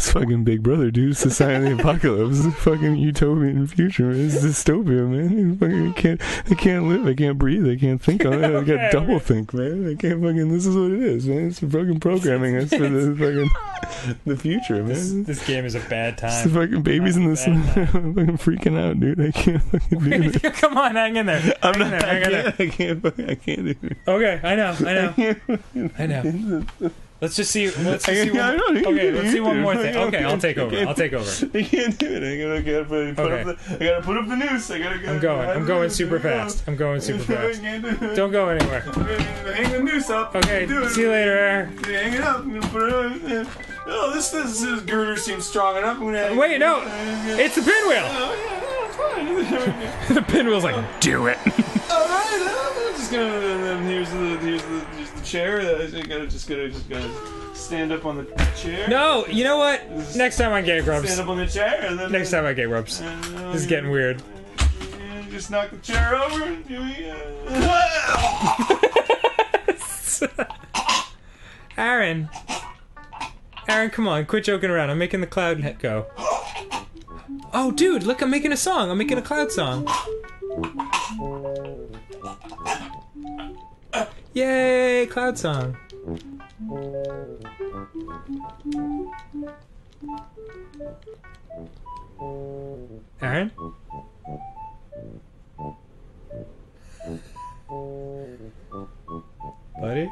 It's fucking Big Brother, dude. It's the sign of the apocalypse. It's a fucking utopian future. Man. It's dystopia, man. I can't. I can't live. I can't breathe. I can't think on it. I Okay, got double think, man. I can't fucking. This is what it is, man. It's fucking programming us for the fucking the future, This, man. this game is a bad time. It's the fucking babies in this. I'm fucking freaking out, dude. I can't fucking do this. Come on, hang in there. I'm hang not. there, I hang in there. can't. I can't. I can't do it. Okay, I know, I know, I know. Let's just see. Let's just see. One, okay, let's see one more thing. Okay, I'll take over. I'll take over. I can't do it. I gotta, put, put Okay. up the, I gotta put up the noose. I gotta. gotta I'm going. I'm going super fast. I'm going super fast. Don't go anywhere. hang the noose up. Okay, see you later, Air. Hang it up. I'm gonna put it on. Oh, this this, this girder seems strong enough. I'm gonna. Wait, no, it's the pinwheel. Oh, yeah, it's fine. The pinwheel's like, do it. All right, I'm just gonna. Here's the here's the here's the chair. I just gotta just gotta just gotta stand up on the chair. No, you know what? Next time on Game Grumps. Stand up on the chair and then. Next time on Game Grumps. Uh, This is getting weird. Just knock the chair over and here we go. Arin. Arin, come on, quit joking around. I'm making the cloud net go. Oh, dude, look, I'm making a song. I'm making a cloud song. Yay, Cloud Song. Arin? Buddy?